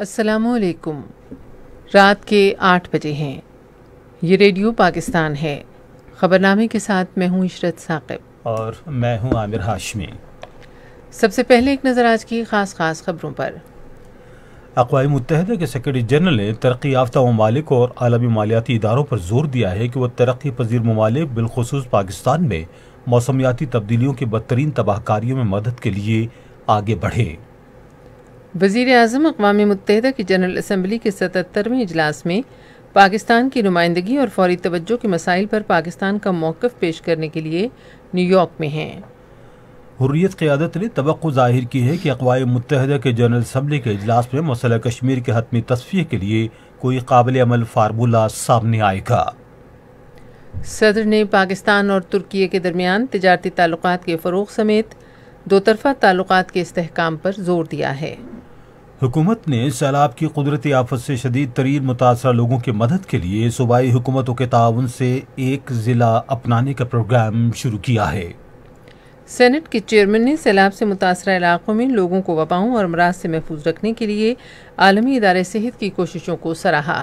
असलकुम रात के आठ बजे हैं। ये रेडियो पाकिस्तान है। ख़बरनामे के साथ मैं हूँ इशरत साकिब। और मैं हूँ आमिर हाशमी। सबसे पहले एक नज़र आज की ख़ास ख़ास खबरों पर। अकवा मुतहद के सेक्रेटरी जनरल ने तरक्की याफ्ता ममालिक और आलमी मालियाती इदारों पर ज़ोर दिया है कि वह तरक्की पजीर ममालिक बिलखसूस पाकिस्तान में मौसमियाती तब्दीलियों के बदतरीन तबाहकारियों में मदद के लिए आगे बढ़े। वज़ीर अजम अकवा मुतहदा की जनरल असम्बली के सतहत्तरवें इजलास में पाकिस्तान की नुमाइंदगी और फौरी तवज्जो के मसाइल पर पाकिस्तान का मौक़ पेश करने के लिए न्यूयॉर्क में हैं। हुर्रियत क़्यादत ने तो ज़ाहिर की है कि अकवा मुतहद के जनरल असम्बली के अजलास में मसला कश्मीर के हतमी तस्वीर के लिए कोई काबिल अमल फार्मूला सामने आएगा। सदर ने पाकिस्तान और तुर्की के दरमियान तजारती ताल्लुक के फ़रोग समेत दो तरफा ताल्लुक के इसकाम पर ज़ोर दिया है। हुकूमत ने सैलाब की कुदरती आफत से शदीद तरीन मुतासर लोगों की मदद के लिए सूबाई हुकूमतों के ताउन से एक ज़िला अपनाने का प्रोग्राम शुरू किया है। सेनेट के चेयरमैन ने सैलाब से मुतासर इलाकों में लोगों को वबाओं और अमराज से महफूज रखने के लिए आलमी इदारे सेहत की कोशिशों को सराहा।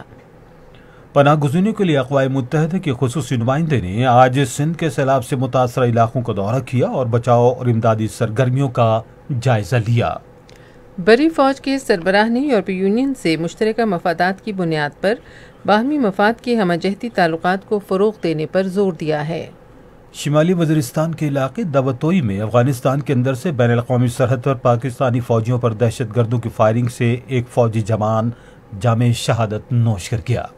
पनाह गुजरने के लिए अकवा मुतहद के खसूस नुमाइंदे ने आज सिंध के सैलाब से मुतासर इलाकों का दौरा किया और बचाव और इमदादी सरगर्मियों का जायजा लिया। बरी फौज के सरबराह ने यूरोपीय यूनियन से मुश्तर मफादात की बुनियाद पर बाहमी मफाद के हमजहती ताल्लुक को फ़रोग देने पर ज़ोर दिया है। शिमाली वजरिस्तान के इलाके दवतोई में अफ़गानिस्तान के अंदर से बैन अवी सरहद पर पाकिस्तानी फौजियों पर दहशत गर्दों की फायरिंग से एक फौजी जवान जाम शहादत नोश कर गया।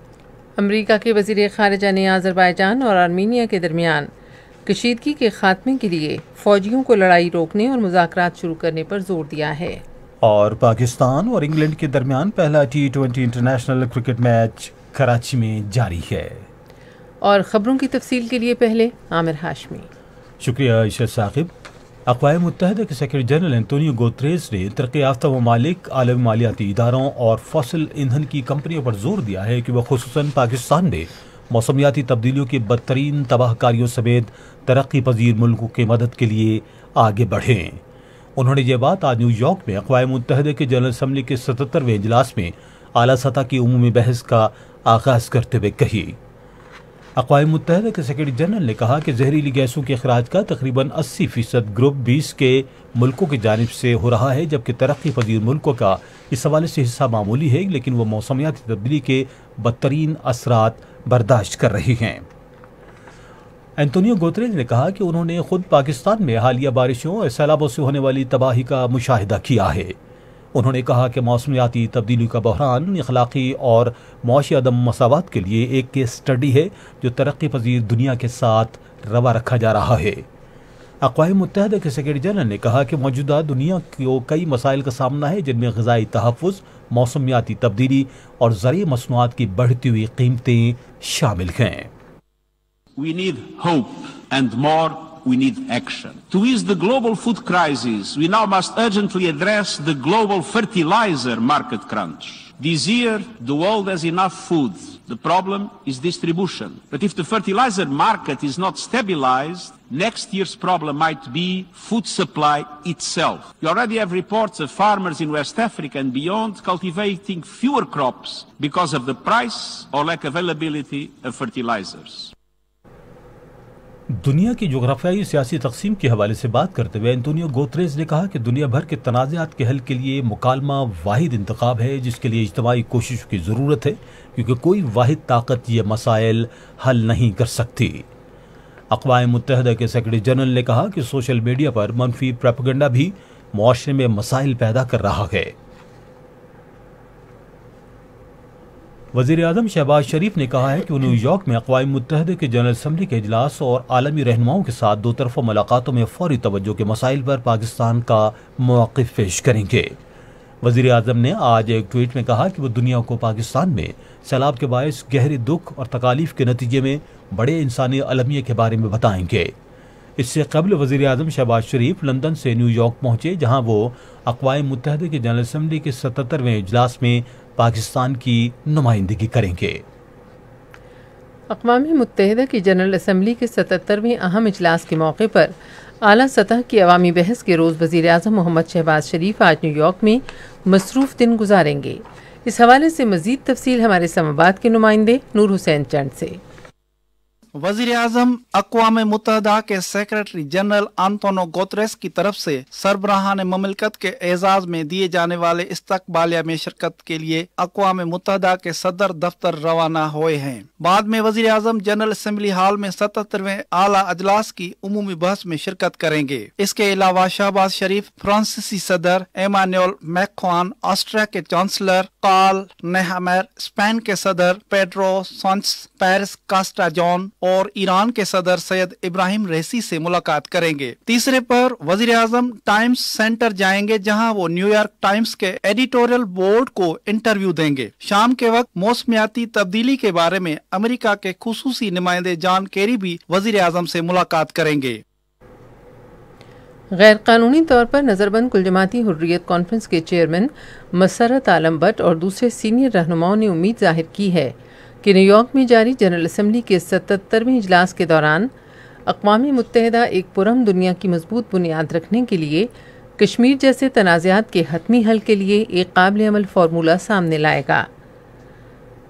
अमरीका के वज़ीर खारजा ने आज़रबाईजान और आर्मीनिया के दरमियान कशीदगी के खात्मे के लिए फौजियों को लड़ाई रोकने और मुजाकर शुरू करने पर ज़ोर दिया है। और पाकिस्तान और इंग्लैंड के दरमियान पहला T twenty international cricket match Karachi में जारी है। और ख़बरों की तफसील के लिए पहले आमिर हाशमी। शुक्रिया इशर साहिब अकवा मुतहद के सेक्रेटरी जनरल एंटोनियो गोत्रेस ने तरक्की याफ्ता ममालिक आलमी मालियाती इदारों और फ़सल ईंधन की कंपनियों पर ज़ोर दिया है कि वह खसूस पाकिस्तान में मौसमियाती तब्दीलियों के बदतरीन तबाहकारियों समेत तरक्की पजीर मुल्कों की मदद के लिए आगे बढ़ें। उन्होंने ये बात आज न्यूयॉर्क में अकवा मुतहद के जनरल असम्बली के सतहत्तरवें इजलास में अला सतह की उमूमी बहस का आगाज़ करते हुए कही। अकवा मुतहद के सेक्रेटरी जनरल ने कहा कि जहरीली गैसों के अखराज का तकरीबन अस्सी फ़ीसद ग्रुप बीस के मुल्कों की जानब से हो रहा है, जबकि तरक्की पजीर मुल्कों का इस हवाले से हिस्सा मामूली है, लेकिन वह मौसमियाती तब्दीली के बदतरीन असरात बर्दाश्त कर रही हैं। एंटोनियो गोतरेज ने कहा कि उन्होंने खुद पाकिस्तान में हालिया बारिशों और सैलाबों से होने वाली तबाही का मुशाहिदा किया है। उन्होंने कहा कि मौसमियाती तब्दीली का बहरान अखलाकी और मुआशी अदम मसावत के लिए एक केस स्टडी है जो तरक्की पजीर दुनिया के साथ रवा रखा जा रहा है। अकवा मुतहद के सेक्रेटरी जनरल ने कहा कि मौजूदा दुनिया को कई मसाइल का सामना है, जिनमें गजाई तहफ़ मौसमियाती तब्दीली और ज़रिए मसनूआत की बढ़ती हुई कीमतें शामिल हैं। We need hope and more we need action. To ease the global food crisis, we now must urgently address the global fertilizer market crunch. This year, the world has enough food. The problem is distribution. But if the fertilizer market is not stabilized, next year's problem might be food supply itself. We already have reports of farmers in West Africa and beyond cultivating fewer crops because of the price or lack of availability of fertilizers. दुनिया की जोग्राफियाई सियासी तकसीम के हवाले से बात करते हुए एंतोनियो गोत्रेज ने कहा कि दुनिया भर के तनाज़ात के हल के लिए मुकालमा वाहिद इंतखब है, जिसके लिए इज्तमाही कोशिश की ज़रूरत है, क्योंकि कोई वाहिद ताकत ये मसाइल हल नहीं कर सकती। अकवा मुतहद के सेक्रटरी जनरल ने कहा कि सोशल मीडिया पर मनफी प्रेपगंडा भी मुआरे में मसाइल पैदा कर रहा है। वज़ीर अजम शहबाज शरीफ ने कहा है कि वो न्यूयॉर्क में अकवा मुतहद के जनरल असम्बली के अजलास और आलमी रहनुमाओं के साथ दो तरफा मुलाकातों में फौरी तवज्जो के मसाइल पर पाकिस्तान का मौक़ पेश करेंगे। वज़ीर अजम ने आज एक ट्वीट में कहा कि वो दुनिया को पाकिस्तान में सैलाब के बायस, गहरे दुख और तकालीफ के नतीजे में बड़े इंसानी अलमिया के बारे में बताएँगे। इससे कबल वजी अजम शहबाज शरीफ लंदन से न्यूयॉर्क पहुँचे, जहाँ वो अकवा मुतहद के जनरल असम्बली के सतहत्तरवें इजलास में पाकिस्तान की नुमाइंदगी करेंगे। अकवा मुतहद की जनरल असम्बली के सतहत्तरवें अहम इजलास के मौके पर अली सतह की अवामी बहस के रोज़ वज़ी अजम मोहम्मद शहबाज शरीफ आज न्यूयॉर्क में मसरूफ़ दिन गुजारेंगे। इस हवाले से मज़ीद तफसील हमारे इस्लाबाद के नुमाइंदे नूर हुसैन चंद से। वज़ीर अजम अकवा मुतहदा के सेक्रेटरी जनरल आंतोनो गोतरेस की तरफ़ से सरबराहान ममलकत के एजाज में दिए जाने वाले इस्तकबालिया में शिरकत के लिए अकवा मुतहदा के सदर दफ्तर रवाना हुए हैं। बाद में वज़ीर अजम जनरल असम्बली हॉल में सतहत्तरवे आला अजलास की उमूमी बहस में शिरकत करेंगे। इसके अलावा शहबाज शरीफ, फ्रांसीसी सदर एमानुअल मैकवान ऑस्ट्रिया के चांसलर कार्ल नेहमर, स्पेन के सदर Pedro Sanchez, Paris Costa John और ईरान के सदर सैयद इब्राहिम रेसी से मुलाकात करेंगे। तीसरे पर वज़ीर आज़म टाइम्स सेंटर जाएँगे, जहाँ वो न्यूयॉर्क टाइम्स के एडिटोरियल बोर्ड को इंटरव्यू देंगे। शाम के वक्त मौसमियाती तब्दीली के बारे में अमेरिका के खसूसी नुमाइंदे जॉन केरी भी वज़ीर आज़म से मुलाकात करेंगे। गैर कानूनी तौर पर नज़रबंद कुल जमाती हुर्रियत कॉन्फ्रेंस के चेयरमैन मसरत आलम भट्ट और दूसरे सीनियर रहनुमाओं ने उम्मीद ज़ाहिर की है। कि न्यूयॉर्क में जारी जनरल असम्बली के सतहत्तरवें इजलास के दौरान अकवा मुतहदा एक पुरम दुनिया की मज़बूत बुनियाद रखने के लिए कश्मीर जैसे तनाज़ात के हतमी हल के लिए एक काबिल अमल फार्मूला सामने लाएगा।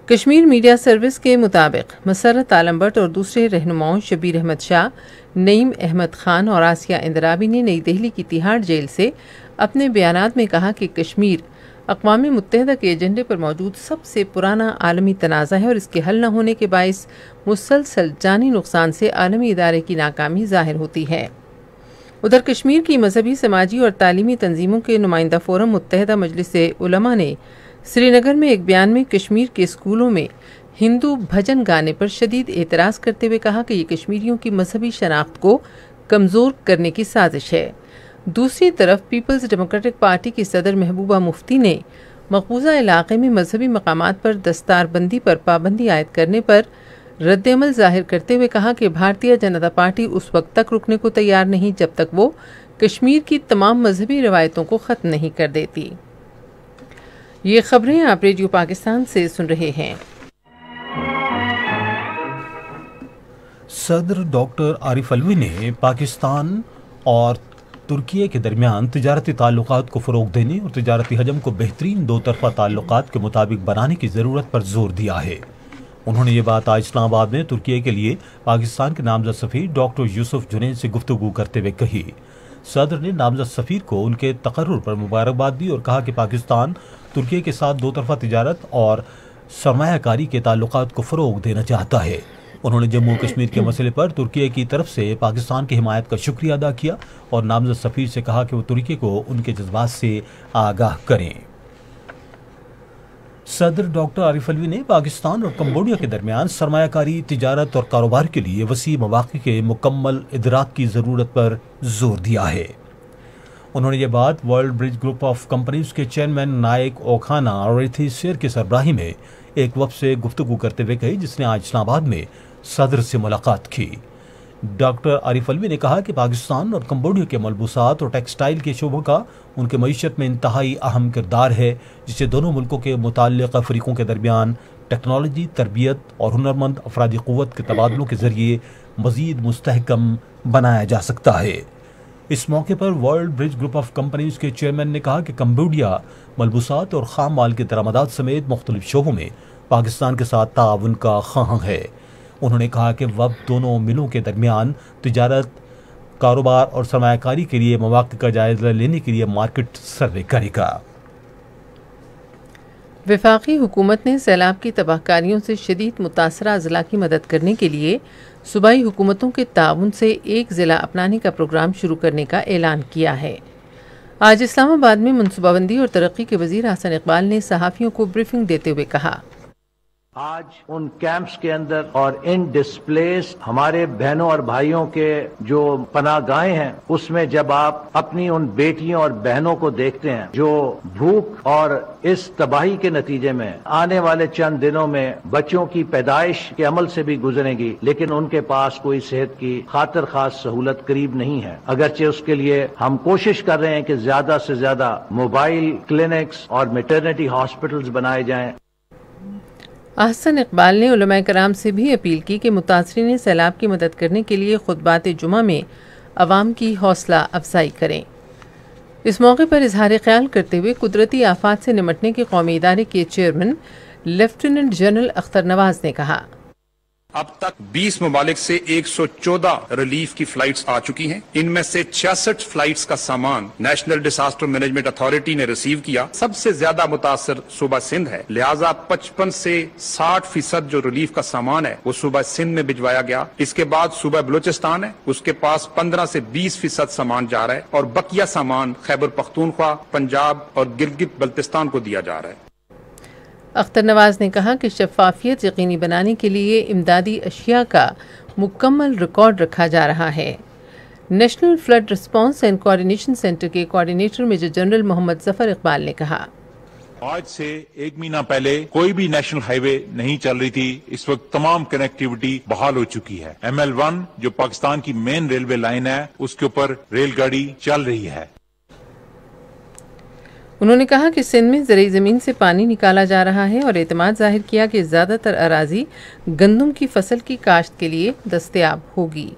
कश्मीर मीडिया सर्विस के मुताबिक मसरत आलम भट्ट और दूसरे रहनुमाओं शबीर अहमद शाह, नईम अहमद खान और आसिया इंदराबी ने नई दिल्ली की तिहाड़ जेल से अपने बयान में कहा कि कश्मीर अकवा मुतहदा के एजेंडे पर मौजूद सबसे पुराना आलमी तनाज़ा है और इसके हल न होने के बायस मुसलसल जानी नुकसान से आलमी इदारे की नाकामी ज़ाहिर होती है। उधर कश्मीर की मजहबी, समाजी और तालीमी तंजीमों के नुमाइंदा फोरम मुतहदा मजलिस ने श्रीनगर में एक बयान में कश्मीर के स्कूलों में हिंदू भजन गाने पर शदीद एतराज़ करते हुए कहा कि ये कश्मीरियों की मजहबी शनाख्त को कमज़ोर करने की साजिश है। दूसरी तरफ़ पीपल्स डेमोक्रेटिक पार्टी की सदर महबूबा मुफ्ती ने मकबूजा इलाके में मजहबी मकाम पर दस्तारबंदी पर पाबंदी आयद करने पर रद्दमल ज़ाहिर करते हुए कहा कि भारतीय जनता पार्टी उस वक्त तक रुकने को तैयार नहीं, जब तक वो कश्मीर की तमाम मजहबी रवायतों को ख़त्म नहीं कर देती। ये खबरें आप रेडियो पाकिस्तान से सुन रहे हैं। सदर डॉक्टर आरिफ अलवी ने पाकिस्तान और तुर्की के दरमियान तजारती ताल्लुक को फ़रोग देने और तजारती हजम को बेहतरीन दो तरफा ताल्लुक के मुताबिक बनाने की ज़रूरत पर ज़ोर दिया है। उन्होंने ये बात आज इस्लामाबाद में तुर्की के लिए पाकिस्तान के नामजद सफ़ीर डॉक्टर यूसुफ जुनैद से गुफ्तु करते हुए कही। सदर ने नामजद सफ़ीर को उनके तकर्र पर मुबारकबाद दी और कहा कि पाकिस्तान तुर्की के साथ दो तरफा तजारत और सरमाकारी के ताल्लुक को फ़रोग देना चाहता है। उन्होंने जम्मू कश्मीर के मसले पर तुर्की की तरफ़ से पाकिस्तान की हिमायत का शुक्रिया अदा किया और नामजद सफ़ीर से कहा कि वो तुर्की को उनके जज्बात से आगाह करें। सदर डॉक्टर आरिफ अलवी ने पाकिस्तान और कम्बोडिया के दरमियान सरमाकारी तजारत और कारोबार के लिए वसी मौाक़े के मुकम्मल इदराक की ज़रूरत पर ज़ोर दिया है। उन्होंने ये बात world bridge group of companies के चेयरमैन नायक ओखाना और शेर के सरबराही में एक वक्त से गुफ्तु करते हुए कही, जिसने आज इस्लामाबाद में सदर से मुलाकात की। डॉक्टर आरिफ अलवी ने कहा कि पाकिस्तान और कम्बोडिया के मलबूसात और टेक्सटाइल के शोबों का उनके मीशत में इंतहाई अहम किरदार है, जिससे दोनों मुल्कों के मुतल फ़रीक़ों के दरमियान टेक्नोलॉजी, तरबियत और हुनरमंद अफराधी क़वत के तबादलों के ज़रिए मज़ीद मुस्तकम बनाया जा सकता है। इस मौके पर world bridge group of companies के चेयरमैन ने कहा कि कम्बोडिया मलबूसात और खाम माल के दरामदात समेत मुख्तलिफ़ शोबों में पाकिस्तान के साथ ताउन का खां है। उन्होंने कहा कि वब दोनों मिलों के दरमियान तजारत, कारोबार और सरमाकारी के लिए मौाक़े का जायजा लेने के लिए मार्केट सर्वे करेगा। विफाकी हुकूमत ने सैलाब की तबाहकारियों से शदीद मुतासर अजला की मदद करने के लिए सूबाई हुकूमतों के ताउन से एक ज़िला अपनाने का प्रोग्राम शुरू करने का ऐलान किया है। आज इस्लामाबाद में मनसूबाबंदी और तरक्की के वज़ीर हसन इकबाल ने सहाफ़ियों को ब्रीफिंग देते हुए कहा। आज उन कैंप्स के अंदर और इन डिस्प्लेस हमारे बहनों और भाइयों के जो पनागाहें हैं, उसमें जब आप अपनी उन बेटियों और बहनों को देखते हैं, जो भूख और इस तबाही के नतीजे में आने वाले चंद दिनों में बच्चों की पैदाइश के अमल से भी गुजरेंगी, लेकिन उनके पास कोई सेहत की खातर खास सहूलत करीब नहीं है। अगरचे उसके लिए हम कोशिश कर रहे हैं कि ज़्यादा से ज़्यादा मोबाइल क्लिनिक्स और मेटर्निटी हॉस्पिटल्स बनाए जाएँ। अहसन इकबाल ने कराम से भी अपील की कि मुतासरी सैलाब की मदद करने के लिए खुतबात जुमा में आवाम की हौसला अफजाई करें। इस मौके पर इजहार ख्याल करते हुए कुदरती आफात से निमटने के कौमी इदारे के chairman lieutenant general Akhtar Nawaz ने कहा। अब तक 20 ममालिक से 114 रिलीफ की फ्लाइट्स आ चुकी हैं। इनमें से छियासठ फ्लाइट्स का सामान नेशनल डिजास्टर मैनेजमेंट अथॉरिटी ने रिसीव किया। सबसे ज़्यादा मुतासर सूबा सिंध है। लिहाजा 55 से 60 फ़ीसद जो रिलीफ का सामान है, वो सूबा सिंध में भिजवाया गया। इसके बाद सूबा बलोचिस्तान है। उसके पास 15 से 20 फ़ीसद सामान जा रहा है और बकिया सामान खैबर पख्तूनख्वा, पंजाब और गिलगित बल्तिस्तान को दिया जा रहा है। अख्तर नवाज़ ने कहा कि शफाफियत यकीनी बनाने के लिए इमदादी अशिया का मुकम्मल रिकॉर्ड रखा जा रहा है। National flood response and coordination center के coordinator major general Mohammad Zafar Iqbal ने कहा। आज से एक महीना पहले कोई भी नेशनल हाईवे नहीं चल रही थी। इस वक्त तमाम कनेक्टिविटी बहाल हो चुकी है। एम एल वन, जो पाकिस्तान की मेन रेलवे लाइन है, उसके ऊपर रेलगाड़ी चल रही है। उन्होंने कहा कि सिंध में ज़रिए ज़मीन से पानी निकाला जा रहा है और एतमाद ज़ाहिर किया कि ज़्यादातर अराजी गंदम की फ़सल की काश्त के लिए दस्तियाब होगी।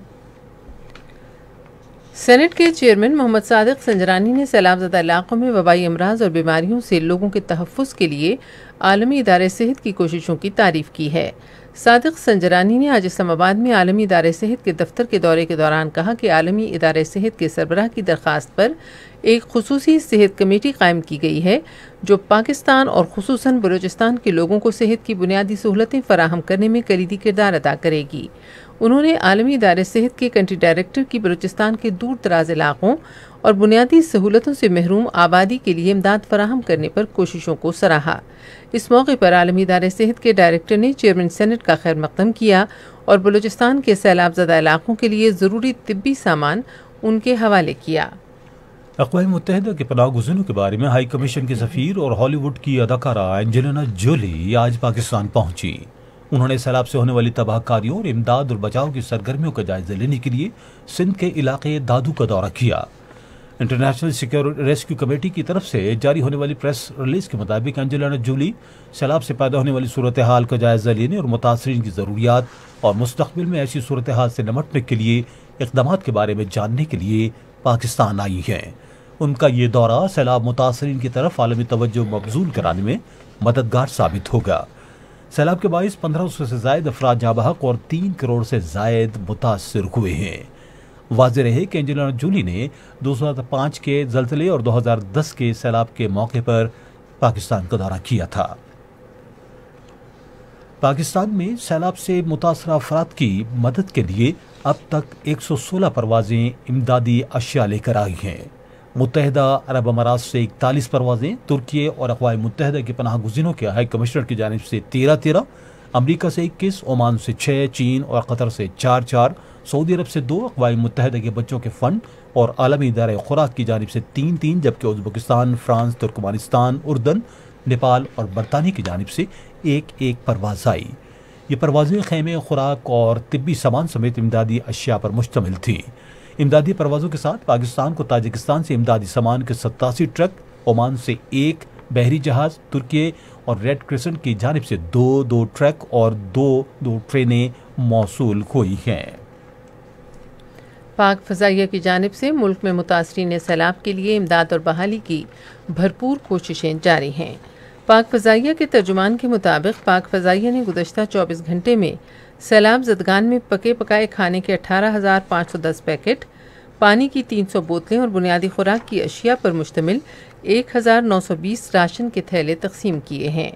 सेनेट के चेयरमैन मोहम्मद सादिक संजरानी ने सैलाबजदा इलाकों में वबाई अमराज और बीमारियों से लोगों के तहफ़ के लिए आलमी इदारे सेहत की कोशिशों की तारीफ़ की है। सादक संजरानी ने आज इस्लामाबाद में आलमी इदारे सेहत के दफ्तर के दौरे के दौरान कहा कि आलमी इदारे सेहत के सरबराह की दरख्वास्त पर एक खसूसी सेहत कमेटी कायम की गई है, जो पाकिस्तान और खसूस बलोचिस्तान के लोगों को सेहत की बुनियादी सहूलतें फराहम करने में कलीदी किरदार अदा करेगी। उन्होंने आलमी इदारे सेहत के कंट्री डायरेक्टर की बलूचिस्तान के दूर दराज इलाकों और बुनियादी सहूलतों से महरूम आबादी के लिए इमदाद फराहम करने पर कोशिशों को सराहा। इस मौके पर आलमी इदारे सेहत के डायरेक्टर ने चेयरमैन सेनेट का खैर मकदम किया और बलूचिस्तान के सैलाब जदा इलाकों के लिए ज़रूरी तिब्बी सामान उनके हवाले किया। अकवा मुतहदा के पनाह गुजरों के बारे में हाई कमीशन के सफ़ीर और हॉलीवुड की अदाकारा एंजेलिना जोली आज पाकिस्तान पहुँची। उन्होंने सैलाब से होने वाली तबाहकारियों और इमदाद और बचाव की सरगर्मियों का जायजा लेने के लिए सिंध के इलाके दादू का दौरा किया। इंटरनेशनल सिक्योरिटी रेस्क्यू कमेटी की तरफ़ से जारी होने वाली प्रेस रिलीज़ के मुताबिक एंजेलिना जूली सैलाब से पैदा होने वाली सूरत हाल का जायजा लेने और मुतासरीन की ज़रूरियात और मुस्तबिल में ऐसी सूरत हाल से निमटने के लिए इकदाम के बारे में जानने के लिए पाकिस्तान आई हैं। उनका ये दौरा सैलाब मुतासरीन की तरफ़ आलमी तवज्जो मबजूल कराने में मददगार साबित होगा। सैलाब के बाईस, पंद्रह सौ से जायद अफराज जाबहक और तीन करोड़ से जायद मुतासर हुए हैं। वाज रहे कि एंजेलिना जूली ने 2005 के जलजले और 2010 के सैलाब के मौके पर पाकिस्तान का दौरा किया था। पाकिस्तान में सैलाब से मुतासर अफराद की मदद के लिए अब तक 116 परवाजें इमदादी अशिया लेकर आई हैं। मुतहदा अरब अमारात से इकतालीस परवाजें तुर्की और अकवा मुतहदा के पनाह गुजिनों के हाई कमिश्नर की जानब से तेरह तेरह अमरीका से इक्कीस, ओमान से छः चीन और कतर से चार चार सऊदी अरब से दो अकवा मुतहदा के बच्चों के फ़ंड और आलमी इदारे खुराक की जानब से तीन तीन जबकि उज्बेकिस्तान, फ्रांस, तुर्कमानिस्तान, उर्दन, नेपाल और बरतानी की जानब से एक एक परवाज आई। ये परवाजें खेमे, खुराक और तिब्बी सामान समेत इमदादी अशिया पर मुश्तमिल थी। इमदादी परवाजों के साथ पाकिस्तान को ताजिकिस्तान से इमदादी सामान के सत्तासी ट्रक, ओमान से एक बहरी जहाज़, तुर्की और रेड क्रिसेंट की जानब से दो दो ट्रक और दो दो ट्रेनें मौसू हुई हैं। पाक फजाइया की जानब से मुल्क में मुतासरीन सैलाब के लिए इमदाद और बहाली की भरपूर कोशिशें जारी हैं। पाक फजाइया के तर्जुमान के मुताबिक पाक फजाइया ने गुजशत चौबीस घंटे में सैलाब जदगान में पके पकाए खाने के अठारह हज़ार पाँच सौ दस पैकेट, पानी की तीन सौ बोतलें और बुनियादी खुराक की अशिया पर मुश्तमिल एक हज़ार नौ सौ बीस राशन के थैले तकसीम किए हैं।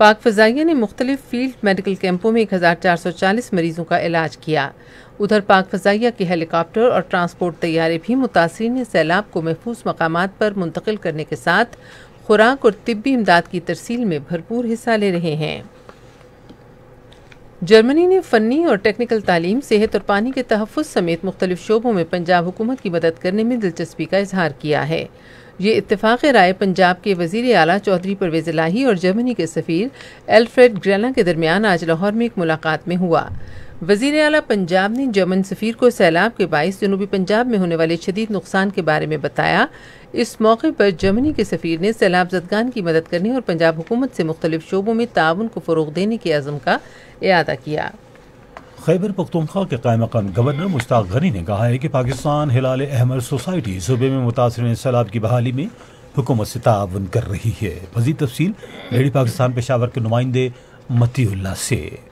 पाक फजाइया ने मुख्तलिफ़ फ़ील्ड मेडिकल कैंपों में एक हज़ार चार सौ चालीस मरीजों का इलाज किया। उधर पाक फजाइया के हेलीकॉप्टर और ट्रांसपोर्ट तैयारे भी मुतासरी सैलाब को महफूज मकाम पर मुंतकिल करने के साथ खुराक और तिब्बी इमदाद की तरसील में भरपूर हिस्सा ले रहे हैं। जर्मनी ने फ़नी और टेक्निकल तालीम, सेहत और पानी के तहफ़ समेत मुख्तलिफ़ शोबों में पंजाब हुकूमत की मदद करने में दिलचस्पी का इजहार किया है। ये इतफाक़ राय पंजाब के वज़ीर अला चौधरी परवेज लाही और जर्मनी के सफ़ीर एल्फ्रेड ग्रेला के दरमियान आज लाहौर में एक मुलाकात में हुआ। वज़ीर अला पंजाब ने जमन सफ़ीर को सैलाब के बाईस जनूबी पंजाब में होने वाले शदीद नुकसान के बारे में बताया। इस मौके पर जर्मनी के सफ़ीर ने सैलाब जदगान की मदद करने और पंजाब हुकूमत से मुख्तलिफ़ शोबों में ताउन को फ़रोग देने के अज़म का अदा किया। खैबर पख्तूनख्वा के कायम मकाम गवर्नर मुश्ताक गनी ने कहा है कि पाकिस्तान हिलाल अहमद सोसाइटी सूबे में मुतासर सैलाब की बहाली में हुकूमत से ताउन कर रही है। मजीद तफसील लेडी पाकिस्तान पेशावर के नुमाइंदे मतीउल्ला से।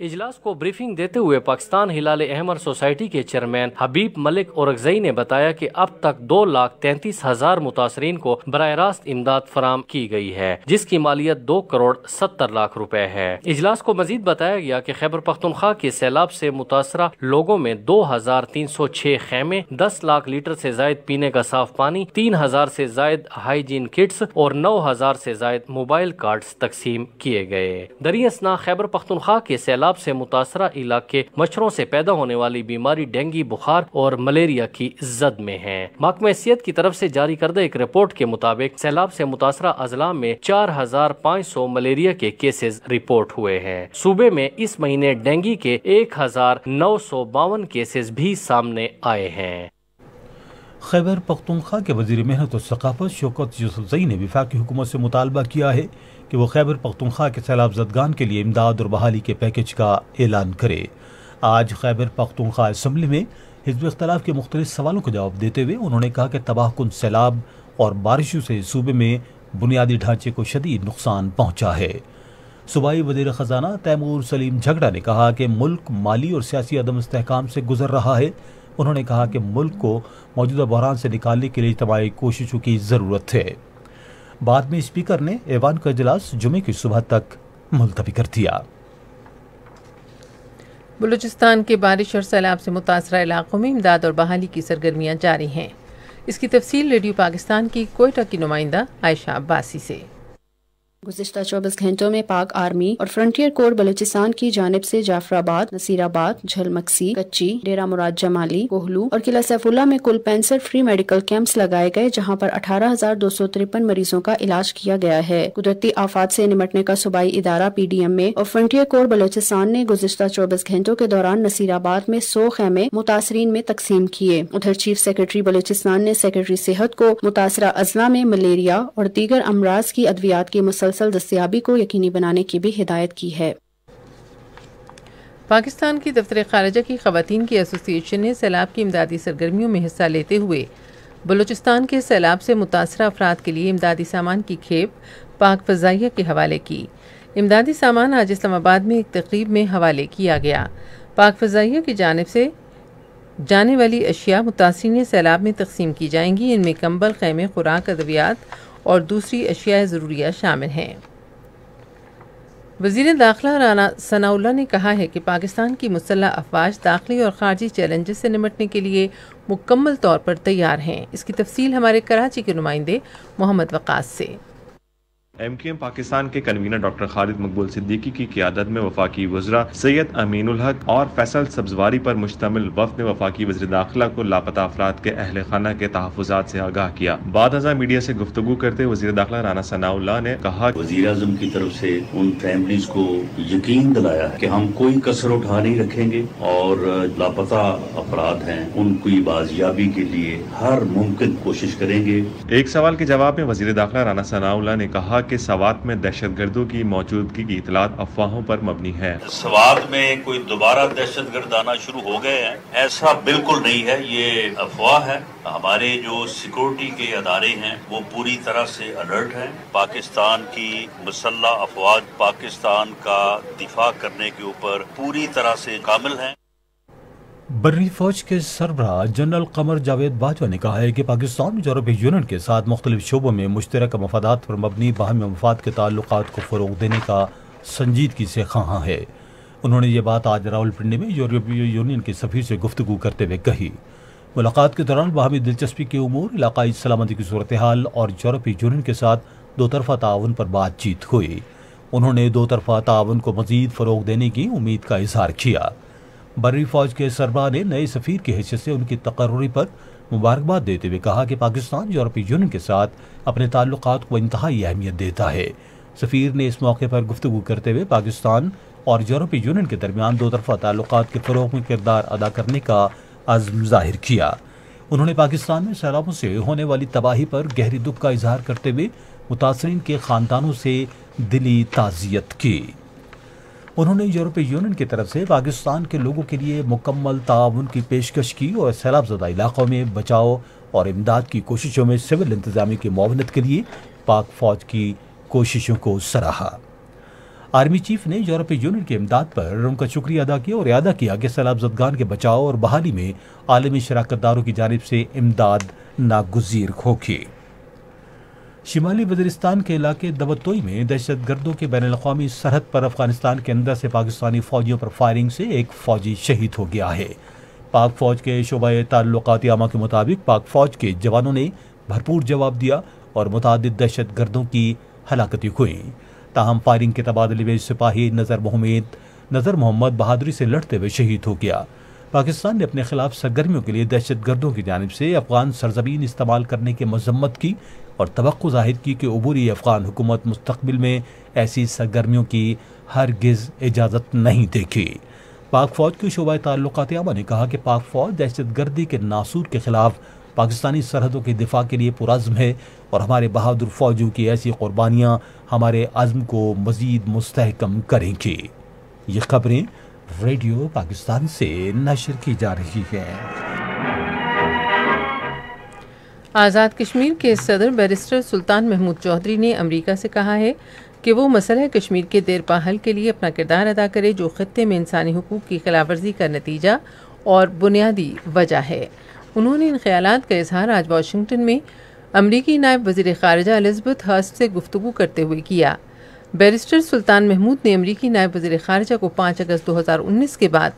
इजलास को ब्रीफिंग देते हुए पाकिस्तान हिलाल अहमर सोसाइटी के चेयरमैन हबीब मलिक औरगजई ने बताया कि अब तक दो लाख तैतीस हज़ार मुतासरीन को बर रास्त इमदाद फराम की गई है, जिसकी मालियत दो करोड़ सत्तर लाख रुपए है। इजलास को मजीद बताया गया कि खैबर पख्तनख्वा के सैलाब से मुतासरा लोगों में दो हज़ार तीन सौ छह खेमे, दस लाख लीटर से जायद पीने का साफ़ पानी, तीन हज़ार से जायद हाइजीन किट्स और नौ हज़ार से जायद मोबाइल कार्ड तकसीम किए गए। दरियासना खैबर पख्तनख्वा के सैलाब सैलाब से मुतासरा इलाके मच्छरों से पैदा होने वाली बीमारी डेंगू, बुखार और मलेरिया की जद में है। महकमा सेहत की तरफ़ से जारी करदा एक रिपोर्ट के मुताबिक, सैलाब से मुतासरा अजला में चार हज़ार पाँच सौ मलेरिया के केसेस रिपोर्ट हुए हैं। सूबे में इस महीने डेंगू के एक हज़ार नौ सौ बावन केसेज भी सामने आए हैं। खैबर पख्तूनख्वा के वज़ीर मेहनत और सकाफत शौकत यूसुफजई ने विफाकी हुकूमत से मुतालबा किया है कि वो खैबर पख्तूनख्वा के सैलाब जदगान के लिए इमदाद और बहाली के पैकेज का ऐलान करे। आज खैबर पख्तूनख्वा असम्बली में हिजब अख्तलाफ के मुख्तलिफ़ सवालों का जवाब देते हुए उन्होंने कहा कि तबाहकुन सैलाब और बारिशों से सूबे में बुनियादी ढांचे को शदीद नुकसान पहुँचा है। सूबाई वज़ीर ख़जाना तैमूर सलीम झगड़ा ने कहा कि मुल्क माली और सियासी अदम इसकाम से गुजर रहा है। उन्होंने कहा कि मुल्क को मौजूदा बहरान से निकालने के लिए तमाही कोशिशों की ज़रूरत है। बाद में स्पीकर ने ऐवान का इजलास जुमे की सुबह तक मुलतवी कर दिया। बलूचिस्तान के बारिश और सैलाब से मुतासर इलाकों में इमदाद और बहाली की सरगर्मियाँ जारी हैं। इसकी तफसील रेडियो पाकिस्तान की कोयटा की नुमाइंदा आयशा अब्बासी से। गुजशत चौबीस घंटों में पाक आर्मी और फ्रंटियर कोर बलूचिस्तान की जानब से जाफराबाद, नसीराबाद, झलमक्सी, कच्ची, डेरा मुराद जमाली, कोहलू और किला सैफुल्ला में कुल पैंसठ फ्री मेडिकल कैंप्स लगाए गए, जहाँ पर अठारह हज़ार दो सौ तिरपन मरीजों का इलाज किया गया है। कुदरती आफात से निमटने का सूबाई इदारा पी डी एम में और फ्रंटियर कोर बलूचिस्तान ने गुजशत चौबीस घंटों के दौरान नसीराबाद में सौ खेमे मुतासरीन में तकसीम किए। उधर चीफ सेक्रेटरी बलूचिस्तान ने सेक्रेटरी सेहत को मुतासरा अजला में मलेरिया और दीगर अमराज की अद्वियात की मुसल मुसलसल दस्तियाबी को यकीनी बनाने की भी हिदायत की है। पाकिस्तान की दफ्तर खारजा की खवतिन की एसोसिएशन ने सैलाब की इमदादी सरगर्मियों में हिस्सा लेते हुए बलूचिस्तान के सैलाब से मुतासर अफराद के लिए इमदादी सामान की खेप पाक फ़जाइया के हवाले की। इमदादी सामान आज इस्लामाबाद में एक तकरीब में हवाले किया गया। पाक फ़जाइया की जानब से जाने वाली अशिया मुतासरी सैलाब में तकसीम की जाएँगी। इनमें कंबल, खैमे, खुराक, अद्वियात और दूसरी अशिया ज़रूरिया शामिल हैं। वज़ीर दाखिला राना सनाउल्ला ने कहा है कि पाकिस्तान की मुसल्ह अफवाज दाखिली और खारजी चैलेंजेस से निमटने के लिए मुकम्मल तौर पर तैयार हैं। इसकी तफसील हमारे कराची के नुमाइंदे मोहम्मद वक़ास से। एम के एम पाकिस्तान के कन्वीनर डॉक्टर खालिद मकबूल सिद्दीकी की क्यादत में वफाकी वजरा सैयद अमीन हक और फैसल सब्जवारी पर मुश्तमिल वफ ने वफाकी वजी दाखिला को लापता अफराद के अहल खाना के तहफात से आगाह किया। बाद हजा मीडिया से गुफ्तु करते वजी दाखिला राना सनाउल्ला ने कहा वजी अजम की तरफ़ से उन फैमिलीज़ को यकीन दिलाया की हम कोई कसर उठा नहीं रखेंगे और लापता अफराद हैं। उनकी बाजियाबी के लिए हर मुमकिन कोशिश करेंगे। एक सवाल के जवाब में वजी दाखिला राना सनाउल्ला ने कहा कि सवात में दहशत गर्दों की मौजूदगी की इतलात अफवाहों पर मबनी है। सवात में कोई दोबारा दहशत गर्द आना शुरू हो गए हैं, ऐसा बिल्कुल नहीं है, ये अफवाह है। हमारे जो सिक्योरिटी के अदारे हैं, वो पूरी तरह से अलर्ट हैं। पाकिस्तान की मुसल्ला अफवाज पाकिस्तान का दिफा करने के ऊपर पूरी तरह से कामिल हैं। बर्री फौज के सरबरा जनरल कमर जावेद बाजवा ने कहा है कि पाकिस्तान यूरोपीय यूनियन के साथ मुख्तलिफ़ शोबों में मुश्तर मफादात पर मबनी बाहमी मफाद के ताल्लुक को फ़रोग देने का संजीदगी से खा है। उन्होंने ये बात आज रावलपिंडी में यूरोपीय यूनियन के सफ़ीर से गुफ्तु करते हुए कही। मुलाकात के दौरान बाहमी दिलचस्पी के उमूर, इलाकई सलामती की सूरत हाल और यूरोपीय यूनियन के साथ दो तरफा ताउन पर बातचीत हुई। उन्होंने दो तरफा ताउन को मजीद फ़रोग देने की उम्मीद का इजहार किया। बर्री फौज के सरबरा ने नए सफ़ीर की हैसियत से उनकी तकर्री पर मुबारकबाद देते हुए कहा कि पाकिस्तान यूरोपीय यूनियन के साथ अपने ताल्लुक को इंतहाई अहमियत देता है। सफ़ीर ने इस मौके पर गुफ्तु करते हुए पाकिस्तान और यूरोपीय यूनियन के दरमियान दो तरफा ताल्लुक के फरोग में किरदार अदा करने का आज़म ज़ाहिर किया। उन्होंने पाकिस्तान में सैलाबों से होने वाली तबाही पर गहरी दुख का इजहार करते हुए मुतासरीन के ख़ानदानों से दिली ताज़ियत की। उन्होंने यूरोपीय यूनियन की तरफ़ से पाकिस्तान के लोगों के लिए मुकम्मल ताउन की पेशकश की और सैलाब ज़दा इलाकों में बचाव और इमदाद की कोशिशों में सिविल इंतजामी की मुआवनत के लिए पाक फौज की कोशिशों को सराहा। आर्मी चीफ ने यूरोपीय यूनियन की इमदाद पर उनका शुक्रिया अदा किया और अदा किया कि सैलाब जदगान के बचाव और बहाली में आलमी शराकतदारों की जानब से इमदाद नागुजीर होगी शिमाली वजरिस्तान के इलाके दबतोई में दहशत गर्दों के बैन अवी सरहद पर अफ़गानिस्तान के अंदर से पाकिस्तानी फौजियों पर फायरिंग से एक फौजी शहीद हो गया है। पाक फौज के शोबा ताल्लुकात आमा के मुताबिक पाक फौज के जवानों ने भरपूर जवाब दिया और मुतद दहशत गर्दों की हलाकतें हुई। ताहम फायरिंग के तबादले में सिपाही नज़र मोहम्मद नज़र मोहम्मद बहादुरी से लड़ते हुए शहीद हो गया। पाकिस्तान ने अपने खिलाफ सरगर्मियों के लिए दहशत गर्दों की जानब से अफगान सरजमीन इस्तेमाल करने की मजम्मत की और तो ज़ाहिर की कि अबूरी अफगान हुकूमत मुस्तबिल में ऐसी सरगर्मियों की हर गिज इजाज़त नहीं देगी पाक फौज के शोबा ताल्लुकात ने कहा कि पाक फौज दहशत गर्दी के नासूर के खिलाफ पाकिस्तानी सरहदों के दिफा के लिए पुरज़म है और हमारे बहादुर फ़ौजों की ऐसी कुर्बानियाँ हमारे आज़म को मज़ीद मुस्तकम करेंगी। ये खबरें रेडियो पाकिस्तान से नशर की जा रही हैं। आज़ाद कश्मीर के सदर बैरिस्टर सुल्तान महमूद चौधरी ने अमेरिका से कहा है कि वो मसला कश्मीर के देरपा हल के लिए अपना किरदार अदा करे, जो खत्े में इंसानी हकूक़ की खिलाफवर्जी का नतीजा और बुनियादी वजह है। उन्होंने इन ख्याल का इजहार आज वाशिंगटन में अमरीकी नायब वजी खारजा एलिजबथ हर्स्ट से गुफ्तु करते हुए किया। बैरिस्टर सुल्तान महमूद ने अमरीकी नायब वजी खारजा को पाँच अगस्त 2019 के बाद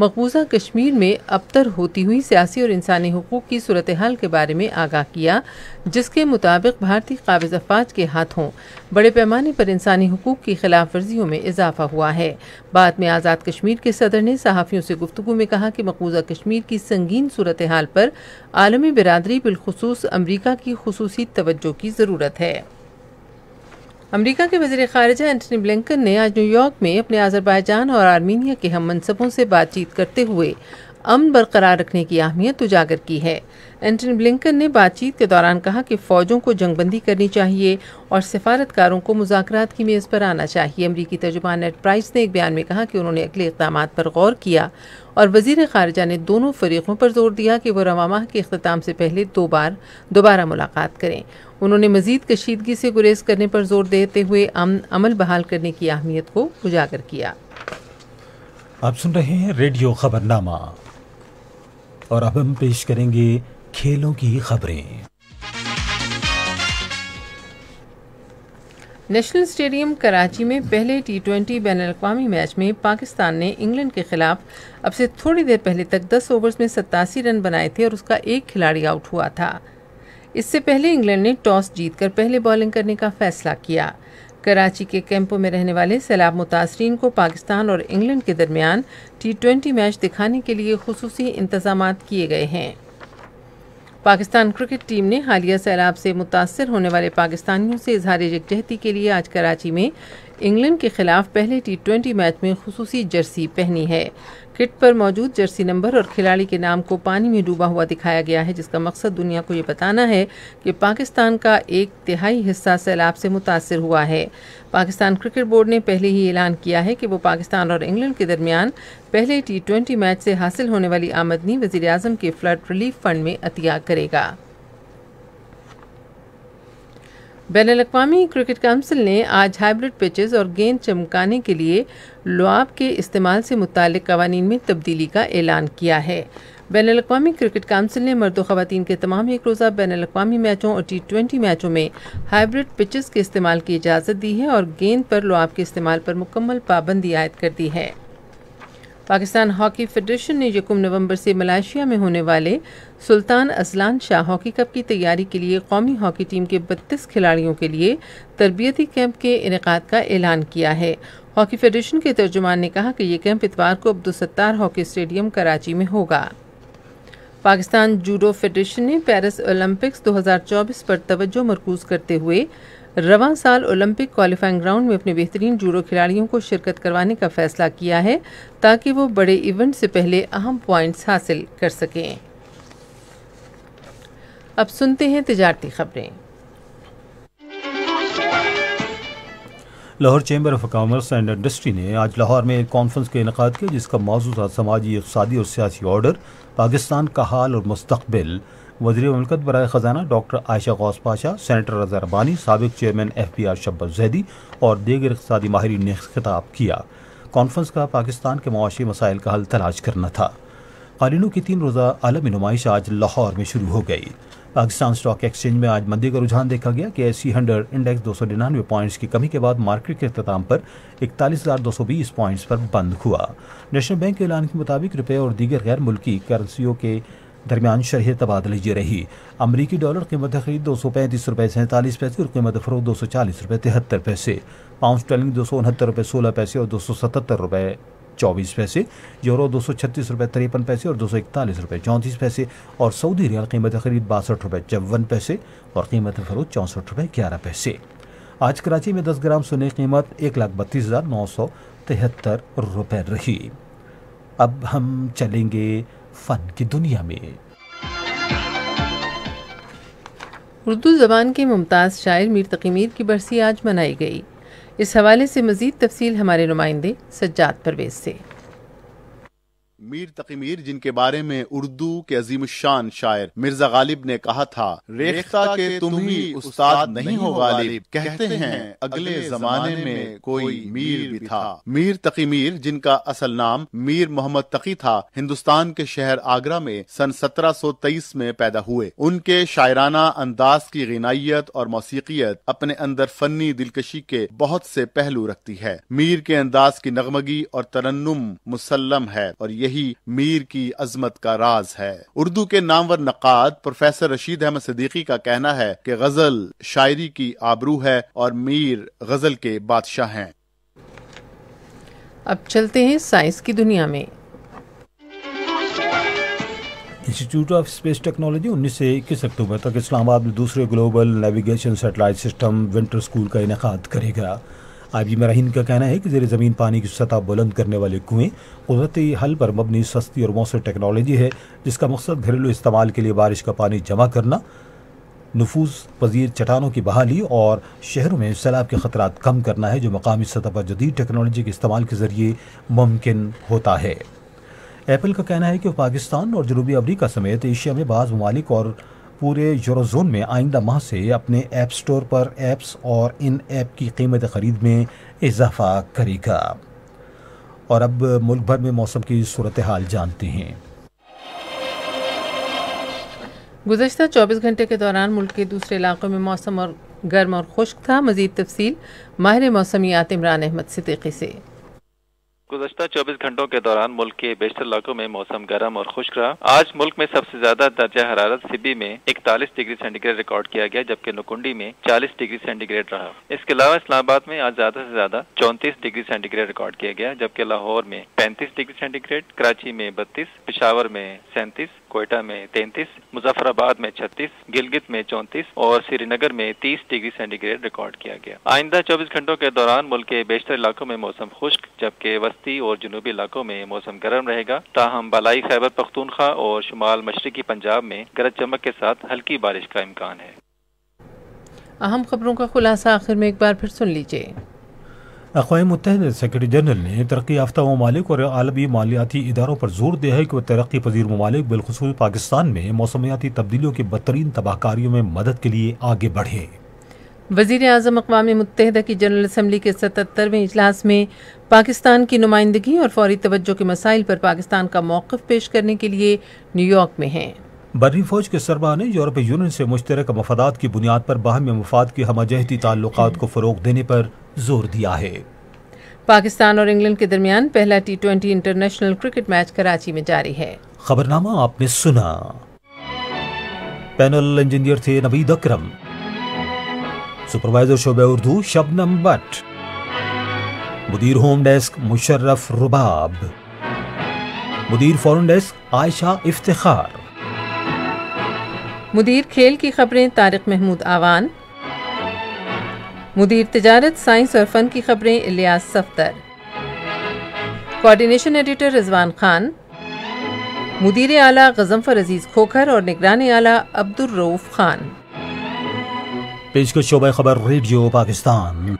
मकबूजा कश्मीर में अबतर होती हुई सियासी और इंसानी हकूक़ की सूरत हाल के बारे में आगाह किया, जिसके मुताबिक भारतीय काबिज अफवाज के हाथों बड़े पैमाने पर इंसानी हकूक़ की खिलाफ वर्जियों में इजाफा हुआ है। बाद में आज़ाद कश्मीर के सदर ने सहाफ़ियों से गुफ्तु में कहा कि मकबूजा कश्मीर की संगीन सूरत हाल पर आलमी बिरादरी, बिलखसूस अमरीका की खसूसी तवज्जो की ज़रूरत है। अमेरिका के वज़ीर खारजा एंटनी ब्लिंकन ने आज न्यूयॉर्क में अपने आज़रबाईजान और आर्मीनिया के हम मनसबों से बातचीत करते हुए अमन बरकरार रखने की अहमियत उजागर की है। एंटनी ब्लिंकन ने बातचीत के दौरान कहा कि फ़ौजों को जंगबंदी करनी चाहिए और सफारतकारों को मुजाकरात की मेज़ पर आना चाहिए। अमरीकी तर्जुमान नेट प्राइस ने एक बयान में कहा कि उन्होंने अगले इकदाम पर गौर किया और वज़ीर खारजा ने दोनों फरीकों पर ज़ोर दिया कि वो रवा माह के अख्ताम से पहले दो बार दोबारा मुलाकात करें। उन्होंने मजीद कशीदगी से गुरेज करने पर ज़ोर देते हुए अमन अमल बहाल करने की अहमियत को उजागर किया। आप सुन रहे हैं रेडियो खबरनामा और अब हम पेश करेंगे खेलों की खबरें। नेशनल स्टेडियम कराची में पहले टी ट्वेंटी बैन अवी मैच में पाकिस्तान ने इंग्लैंड के खिलाफ अब से थोड़ी देर पहले तक 10 ओवर्स में सत्तासी रन बनाए थे और उसका एक खिलाड़ी आउट हुआ था। इससे पहले इंग्लैंड ने टॉस जीतकर पहले बॉलिंग करने का फैसला किया। कराची के कैंपों में रहने वाले सैलाब मुतासरीन को पाकिस्तान और इंग्लैंड के दरमियान टी मैच दिखाने के लिए खसूसी इंतज़ाम किए गए हैं। पाकिस्तान क्रिकेट टीम ने हालिया सैलाब से मुतासर होने वाले पाकिस्तानियों से इजहार यकजहती के लिए आज कराची में इंग्लैंड के खिलाफ पहले टी ट्वेंटी मैच में खसूसी जर्सी पहनी है। किट पर मौजूद जर्सी नंबर और खिलाड़ी के नाम को पानी में डूबा हुआ दिखाया गया है, जिसका मकसद दुनिया को ये बताना है कि पाकिस्तान का एक तिहाई हिस्सा सैलाब से मुतासर हुआ है। पाकिस्तान क्रिकेट बोर्ड ने पहले ही ऐलान किया है कि वो पाकिस्तान और इंग्लैंड के दरमियान पहले टी ट्वेंटी मैच से हासिल होने वाली आमदनी वज़ीर अजम के फ्लड रिलीफ फंड में अतिया करेगा। बैन अवी क्रिकेट काउंसिल ने आज हाइब्रिड पिचेस और गेंद चमकाने के लिए लुआब के इस्तेमाल से मुतल कवानीन में तब्दीली का ऐलान किया है। बैन अवी क्रिकेट काउंसिल ने मर्द खातन के तमाम एक रोज़ा बैन अवी मैचों और टी ट्वेंटी मैचों में हाइब्रिड पिचेस के इस्तेमाल की इजाज़त दी है और गेंद पर लुआब के इस्तेमाल पर मुकम्मल पाबंदी आयद कर दी है। पाकिस्तान हॉकी फेडरेशन ने यकुम नवंबर से मलाइशिया में होने वाले Sultan Azlan Shah hockey cup की तैयारी के लिए कौमी हॉकी टीम के 32 खिलाड़ियों के लिए तरबियती कैंप के इनका का ऐलान किया है। हॉकी फेडरेशन के तर्जुमान ने कहा कि ये कैंप इतवार को अब्दुलसत्तार हॉकी स्टेडियम कराची में होगा। पाकिस्तान जूडो फेडरेशन ने पेरिस ओलंपिक्स 2024 पर तवज्जो मरकूज करते हुए रवां साल ओलंपिक क्वालिफाइंग ग्राउंड में अपने बेहतरीन जूडो खिलाड़ियों को शिरकत करवाने का फैसला किया है, ताकि वो बड़े इवेंट से पहले अहम पॉइंट्स हासिल कर सकें। अब सुनते हैं तिजारती खबरें। Lahore chamber of commerce and industry ने आज लाहौर में एक कॉन्फ्रेंस का इनका किया जिसका मौजूद समाजी इकसादी और सियासी ऑर्डर, पाकिस्तान का हाल और मुस्तबिल वजी ममलकत बर ख़जाना डॉक्टर आयशा गौस पाशा, सेनेटर रजा रबानी, सबक chairman F P R Shabbar Zaidi और दीगर इकसादी माहरीन ने खिताब किया। कॉन्फ्रेंस का पाकिस्तान के मुआशी मसाइल का हल तलाश करना था। कालीनों की तीन रोज़ा आलमी नुमाइश आज लाहौर में शुरू हो गई। पाकिस्तान स्टॉक एक्सचेंज में आज मंदी का रुझान देखा गया कि एसी हंड्रेड इंडेक्स दो सौ निन्यानवे पॉइंट्स की कमी के बाद मार्केट के अख्ताम पर इकतालीस हज़ार दो सौ बीस पॉइंट्स पर बंद हुआ। नेशनल बैंक के ऐलान के मुताबिक रुपये और दीगर गैर मुल्की करेंसियों के दरमियान शरह तबादले ये रही। अमरीकी डॉलर कीमत खरीद दो सौ पैंतीस रुपये सैंतालीस पैसे और कीमत फरोख दो सौ चालीस रुपये तिहत्तर पैसे। पाउंड स्टर्लिंग दो सौ उनहत्तर रुपये सोलह पैसे और दो सौ सतहत्तर रुपये चौबीस पैसे। यूरो दो सौ छत्तीस रुपये तिरपन पैसे और दो सौ इकतालीस रुपये चौंतीस पैसे। और सऊदी रियाल कीमत खरीद बासठ रुपये चौवन पैसे और कीमत फरोख चौंसठ रुपये ग्यारह पैसे। आज कराची में दस ग्राम सोने की कीमत एक लाख बत्तीस हज़ार नौ सौ तिहत्तर रुपये रही। अब हम चलेंगे फन की दुनिया में। उर्दू ज़बान के मुमताज़ शायर मीर तकी मीर की बरसी आज मनाई गई। इस हवाले से मजीद तफसील हमारे नुमाइंदे सज्जाद परवेज से। मीर तकी मीर जिनके बारे में उर्दू के अजीम शान शायर मिर्ज़ा गालिब ने कहा था, रेख्ता के तुम ही उस्ताद नहीं हो गालिब। कहते हैं, अगले जमाने में कोई मीर भी था। मीर तकी मीर जिनका असल नाम मीर मोहम्मद तकी था, हिंदुस्तान के शहर आगरा में सन 1723 में पैदा हुए। उनके शायराना अंदाज की गिनाइत और मौसीकियत अपने अंदर फनी दिलकशी के बहुत से पहलू रखती है। मीर के अंदाज की नगमगी और तरन्नुम मुसलम है और यही यही मीर की अजमत का राज है। उर्दू के नामवर नकाद प्रोफेसर रशीद अहमद सदीकी का कहना है कि गज़ल शायरी की आबरू है और मीर गज़ल के बादशाह हैं। अब चलते हैं साइंस की दुनिया में। इंस्टीट्यूट ऑफ़ स्पेस टेक्नोलॉजी 19 से 21 अक्टूबर तक इस्लामाबाद में दूसरे global navigation satellite system winter school का इनका करेगा। आई मराहन का कहना है कि जेर ज़मीन पानी की सतह बुलंद करने वाले कुएँ कुदरती हल पर मबनी सस्ती और मौसर टेक्नोलॉजी है, जिसका मकसद घरेलू इस्तेमाल के लिए बारिश का पानी जमा करना नफूज पजीर चटानों की बहाली और शहरों में सैलाब के ख़तरा कम करना है, जो मकामी सतह पर जदीद टेक्नोलॉजी के इस्तेमाल के ज़रिए मुमकिन होता है। एप्पल का कहना है कि पाकिस्तान और जनूबी अफ्रीका समेत एशिया में बाज़ ममालिक और पूरे यूरोजोन में आइंदा माह से अपने ऐप स्टोर पर ऐप्स और इन ऐप की कीमत ख़रीद में इजाफा करेगा। और अब मुल्क भर में मौसम की सूरत हाल जानते हैं। गुजशत 24 घंटे के दौरान मुल्क के दूसरे इलाकों में मौसम और गर्म और खुश्क था। मजीद तफसील, माहिर मौसमियात इमरान अहमद सिद्दीकी से। गुजशत 24 घंटों के दौरान मुल्क के बेशतर इलाकों में मौसम गर्म और खुश्क रहा। आज मुल्क में सबसे ज़्यादा दर्जा हरारत सिबी में इकतालीस डिग्री सेंटीग्रेड रिकॉर्ड किया गया, जबकि नुकुंडी में 40 डिग्री सेंटीग्रेड रहा। इसके अलावा इस्लामाबाद में आज ज़्यादा से ज़्यादा चौंतीस डिग्री सेंटीग्रेड रिकॉर्ड किया गया, जबकि लाहौर में पैंतीस डिग्री सेंटीग्रेड, कराची में बत्तीस, पिशावर में सैंतीस कोयटा में तैंतीस, मुजफ्फराबाद में छत्तीस, गिलगित में चौंतीस और श्रीनगर में तीस डिग्री सेंटीग्रेड रिकॉर्ड किया गया। आइंदा चौबीस घंटों के दौरान मुल्क के बेशतर इलाकों में मौसम खुश्क, जबकि वस्ती और जनूबी इलाकों में मौसम गर्म रहेगा। ताहम बलाई खैबर पख्तूनखा और शुमाल मशरकी पंजाब में गरज चमक के साथ हल्की बारिश का इम्कान है। अहम खबरों का खुलासा आखिर में एक बार फिर सुन लीजिए। अकवा मुतहद सेक्रेटरी जनरल ने तरक्की याफ्ता ममालिक और आलमी मालियाती इदारों पर ज़ोर दिया है कि वह तरक्की पजीर ममालिक, बिलखसूस पाकिस्तान में मौसमियाती तब्दीलियों की बदतरीन तबाहकारियों में मदद के लिए आगे बढ़े। वज़ीर अजम अकवा मुतहदा की जनरल असम्बली के सतहत्तरवें इजलास में पाकिस्तान की नुमाइंदगी और फौरी तवज्जो के मसाइल पर पाकिस्तान का मौक़ पेश करने के लिए न्यूयॉर्क में हैं। बर्री फौज के सरबरा ने यूरोपीय यूनियन से मुश्तर मफादात की बुनियाद पर बाहमी मफाद के हमजहती ताल्लुक को फ़रोग देने पर ज़ोर दिया है। पाकिस्तान और इंग्लैंड के दरमियान पहला T twenty international cricket match Karachi में जारी है। खबरनामा आपने सुना। पैनल इंजीनियर थे नवीद अक्रम। सुपरवाइजर शोबे उर्दू शबनम भट्ट। मुदीर होम डेस्क मुशर्रफ रुबाब। मुदीर फॉरन डेस्क आयशा इफ्तिखार। मुदीर खेल की खबरें तारिक महमूद आवान। मुदीर तजारत, साइंस और फन की खबरें इलियास सफ्तर कोऑर्डिनेशन एडिटर रिजवान खान। मुदीर आला गजम्फर अज़ीज़ खोखर और निगरान आला अब्दुल रऊफ खान। पेशकश शोबा खबर रेडियो पाकिस्तान।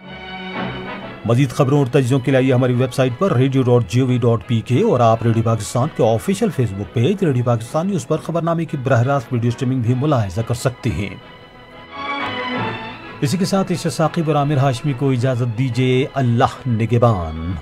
मजीद खबरों और तजों के लिए हमारी वेबसाइट पर radio dot G O V dot P K और आप रेडियो पाकिस्तान के official Facebook page radio Pakistan news पर खबरनामे की बरह रास्त वीडियो स्ट्रीमिंग भी मुलायजा कर सकते हैं। इसी के साथ इस साकिब और आमिर हाशमी को इजाज़त दीजिए अल्लाह निगेबान।